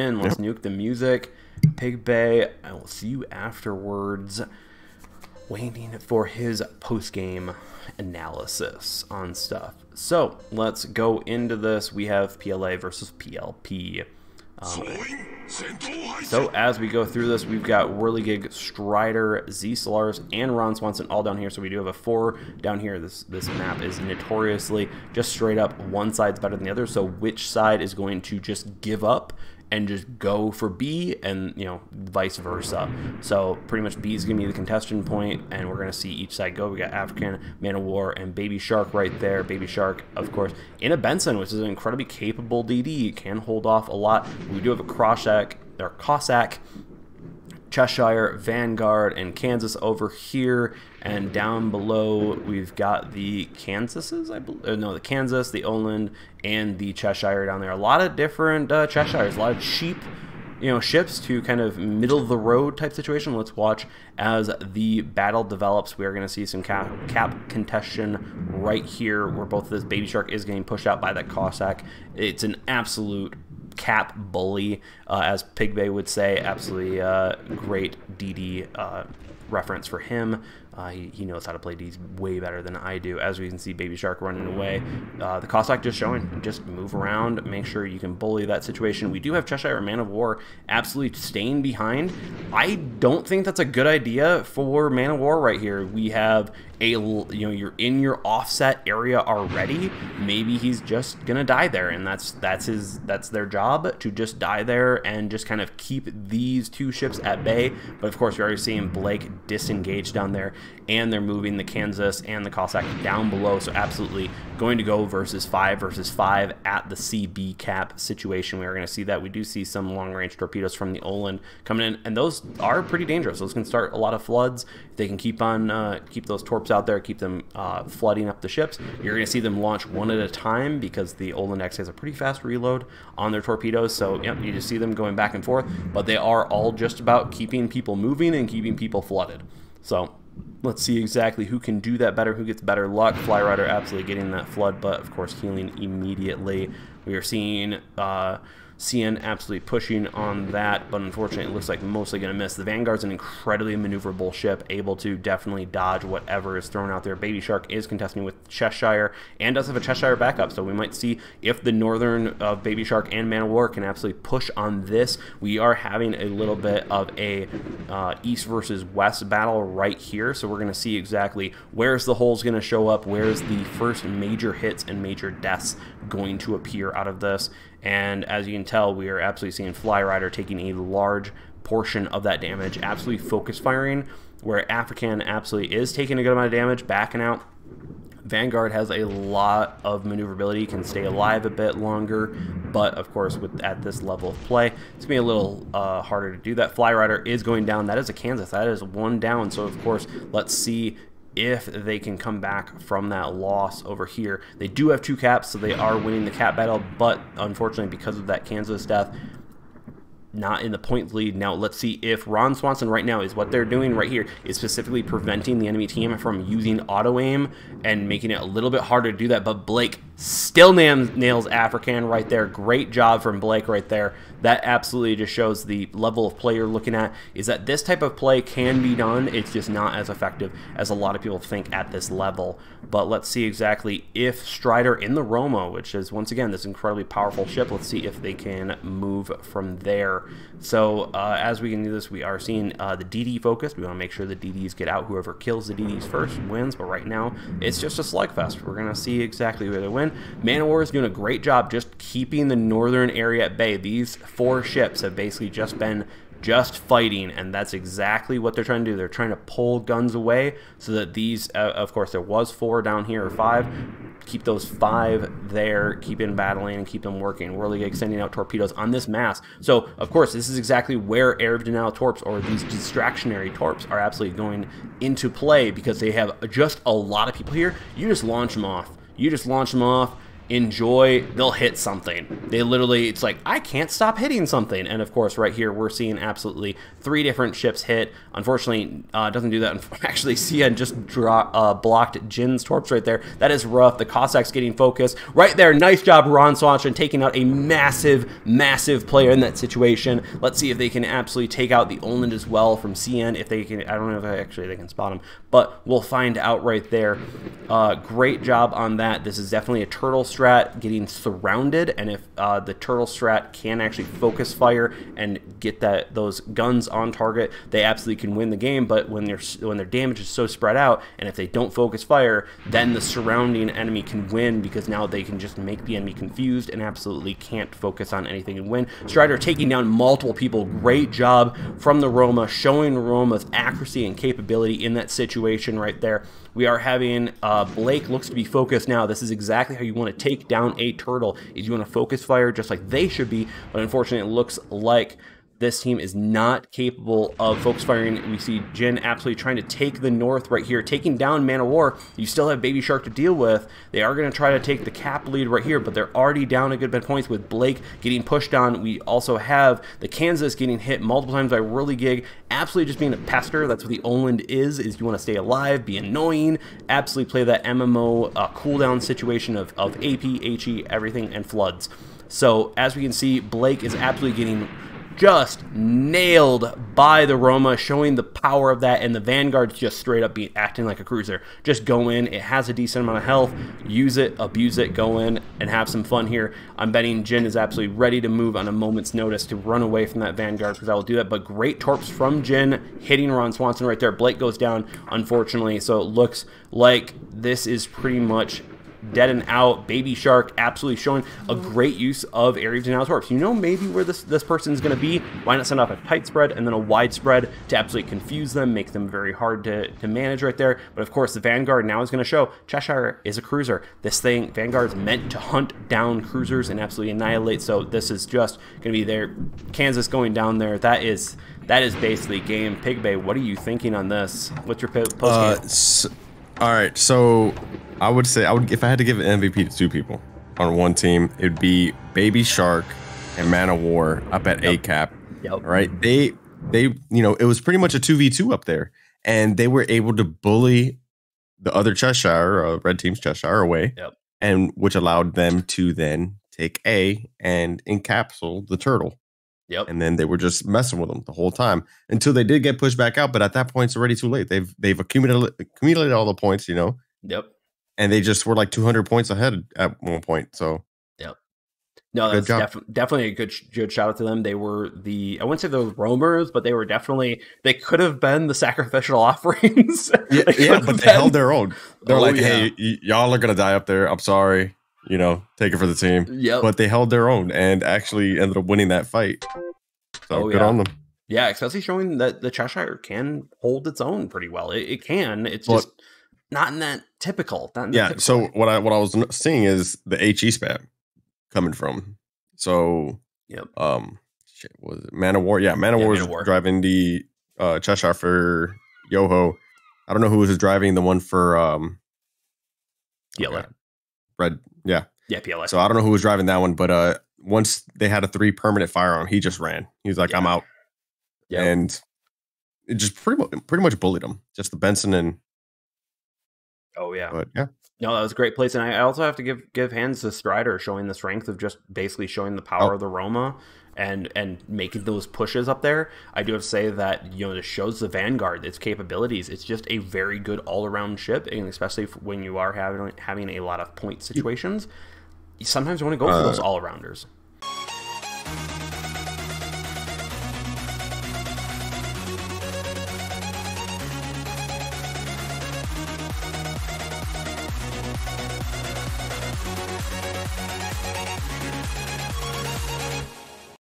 in. Let's nuke the music. Pig Bay, I will see you afterwards. Waiting for his post game analysis on stuff. So let's go into this. We have PLA versus PLP. Um, so as we go through this, we've got Whirligig, Strider, Z Solars, and Ron Swanson all down here. So we do have a four down here. This this map is notoriously just straight up one side's better than the other. So which side is going to just give up and just go for B and, you know, vice versa. So pretty much B is to be the contestant point, and we're to see each side go. We got African, Man of War, and Baby Shark right there. Baby Shark, of course, in a Benson, which is an incredibly capable DD. Can hold off a lot. We do have a Cossack, or Cossack, Cheshire, Vanguard, and Kansas over here. And down below, we've got the Kansases, I believe. Uh, no, the Kansas, the Oland, and the Cheshire down there. A lot of different uh, Cheshires, a lot of cheap you know, ships to kind of middle of the road type situation. Let's watch as the battle develops. We are going to see some cap, cap contention right here where both of this Baby Shark is getting pushed out by that Cossack. It's an absolute cap bully, uh, as Pigbay would say. Absolutely uh, great DD uh, reference for him. Uh, he, he, knows how to play these way better than I do. As we can see, Baby Shark running away. Uh, the Cossack just showing, just move around, make sure you can bully that situation. We do have Cheshire Man of War absolutely staying behind. I don't think that's a good idea for Man of War right here. We have a you know you're in your offset area already maybe he's just gonna die there and that's that's his that's their job to just die there and just kind of keep these two ships at bay. But of course you're already seeing blake disengage down there and they're moving the kansas and the cossack down below. So absolutely going to go versus five versus five at the cb cap situation. We are going to see that. We do see some long range torpedoes from the oland coming in and those are pretty dangerous. Those can start a lot of floods. If they can keep on uh, keep those torps out there, keep them uh, flooding up the ships. You're going to see them launch one at a time because the Oland X has a pretty fast reload on their torpedoes. So yep, you just see them going back and forth, but they are all just about keeping people moving and keeping people flooded. So let's see exactly who can do that better, who gets better luck. Fly Rider absolutely getting that flood, but of course healing immediately. We are seeing... Uh, CN absolutely pushing on that, but unfortunately it looks like mostly going to miss. The Vanguard's an incredibly maneuverable ship, able to definitely dodge whatever is thrown out there. Baby Shark is contesting with Cheshire and does have a Cheshire backup, so we might see if the Northern of uh, Baby Shark and Man of War can absolutely push on this. We are having a little bit of a uh, East versus West battle right here, so we're going to see exactly where's the holes going to show up, where's the first major hits and major deaths going to appear out of this. And as you can tell, we are absolutely seeing Fly Rider taking a large portion of that damage, absolutely focus firing, where African absolutely is taking a good amount of damage, backing out. Vanguard has a lot of maneuverability, can stay alive a bit longer, but of course, with at this level of play, it's gonna be a little uh, harder to do that. Fly Rider is going down. That is a Kansas. That is one down. So of course, let's see if they can come back from that loss over here. They do have two caps, so they are winning the cap battle, but unfortunately, because of that Kansas death, not in the point lead. Now let's see if Ron Swanson right now is what they're doing right here is specifically preventing the enemy team from using auto aim and making it a little bit harder to do that. But Blake still nails African right there. Great job from Blake right there. That absolutely just shows the level of play you're looking at is that this type of play can be done. It's just not as effective as a lot of people think at this level. But let's see exactly if Strider in the Roma, which is once again this incredibly powerful ship, let's see if they can move from there. So uh, as we can do this, we are seeing uh, the DD focused. We want to make sure the DDs get out. Whoever kills the DDs first wins. But right now, it's just a slugfest. We're going to see exactly where they win. Man of War is doing a great job just keeping the northern area at bay. These four ships have basically just been just fighting, and that's exactly what they're trying to do. They're trying to pull guns away so that these, uh, of course, there was four down here or five. Keep those five there, keep in battling, and keep them working. Really extending out torpedoes on this mass. So, of course, this is exactly where area of denial torps or these distractionary torps are absolutely going into play because they have just a lot of people here. You just launch them off. You just launch them off enjoy, they'll hit something. They literally, it's like, I can't stop hitting something. And of course, right here, we're seeing absolutely three different ships hit. Unfortunately, uh, doesn't do that. Actually, cn just draw, uh, blocked Jin's torps right there. That is rough. The Cossacks getting focused. Right there, nice job, Ron Swanson, taking out a massive, massive player in that situation. Let's see if they can absolutely take out the Oland as well from cn If they can, I don't know if actually they can spot him, but we'll find out right there. Uh, great job on that. This is definitely a turtle strat getting surrounded, and if uh, the turtle strat can actually focus fire and get that those guns on target, they absolutely can win the game. But when their when their damage is so spread out, and if they don't focus fire, then the surrounding enemy can win because now they can just make the enemy confused and absolutely can't focus on anything and win. Strider taking down multiple people. Great job from the Roma, showing Roma's accuracy and capability in that situation right there. We are having uh, Blake looks to be focused now. This is exactly how you want to take down a turtle. Is you want to focus fire just like they should be, but unfortunately it looks like this team is not capable of focus firing. We see Jin absolutely trying to take the north right here, taking down Man of War. You still have Baby Shark to deal with. They are going to try to take the cap lead right here, but they're already down a good bit of points with Blake getting pushed on. We also have the Kansas getting hit multiple times by Whirligig, absolutely just being a pester. That's what the Oland is, is you want to stay alive, be annoying, absolutely play that ammo uh, cooldown situation of, of AP, HE, everything, and floods. So as we can see, Blake is absolutely getting just nailed by the Roma, showing the power of that, and the Vanguard's just straight up be acting like a cruiser. Just go in, it has a decent amount of health, use it, abuse it, go in, and have some fun here. I'm betting Jin is absolutely ready to move on a moment's notice to run away from that Vanguard, because I will do that, but great torps from Jin, hitting Ron Swanson right there. Blake goes down, unfortunately, so it looks like this is pretty much dead and out. Baby Shark absolutely showing a great use of Area of Denial Torps. You know maybe where this, this person is going to be. Why not send off a tight spread and then a wide spread to absolutely confuse them, make them very hard to, to manage right there. But of course, the Vanguard now is going to show Cheshire is a cruiser. This thing, Vanguard is meant to hunt down cruisers and absolutely annihilate. So this is just going to be there. Kansas going down there. That is that is basically game. Pig Bay, what are you thinking on this? What's your post game? Uh, so, all right, so I would say I would if I had to give an MVP to two people on one team, it'd be Baby Shark and Man of War up at yep. A cap. Yep. Right? They they you know it was pretty much a two v two up there, and they were able to bully the other Cheshire, uh, Red Team's Cheshire away, yep. and which allowed them to then take A and encapsule the turtle. Yep. And then they were just messing with them the whole time until they did get pushed back out. But at that point, it's already too late. They've they've accumulated accumulated all the points, you know. Yep and they just were like 200 points ahead at one point. So, yep. No, that's def- definitely a good good shout out to them. They were the I wouldn't say those roamers, but they were definitely they could have been the sacrificial offerings. yeah, yeah but been. they held their own. They're oh, like, yeah. hey, y- y'all are gonna die up there. I'm sorry, you know, take it for the team. Yeah, but they held their own and actually ended up winning that fight. So oh, good yeah. on them. Yeah, especially showing that the Cheshire can hold its own pretty well. It, it can. It's but, just not in that typical. Not yeah. Typical. So what I what I was seeing is the HE spam coming from. So yep. Um, shit, was it Man of War? Yeah, Man of yeah, War was War. driving the uh, Cheshire for Yoho. I don't know who was driving the one for um. Yellow. Red. Yeah. Yeah, PLA. So I don't know who was driving that one, but uh, once they had a three permanent firearm, he just ran. He was like, yeah. "I'm out," Yeah. and it just pretty much pretty much bullied him. Just the Benson and Oh yeah, but yeah. No, that was a great place, and I also have to give give hands to Strider showing the strength of just basically showing the power oh. of the Roma and and making those pushes up there. I do have to say that you know this shows the Vanguard its capabilities. It's just a very good all around ship, and especially when you are having having a lot of point situations. you Sometimes you want to go for uh, those all arounders.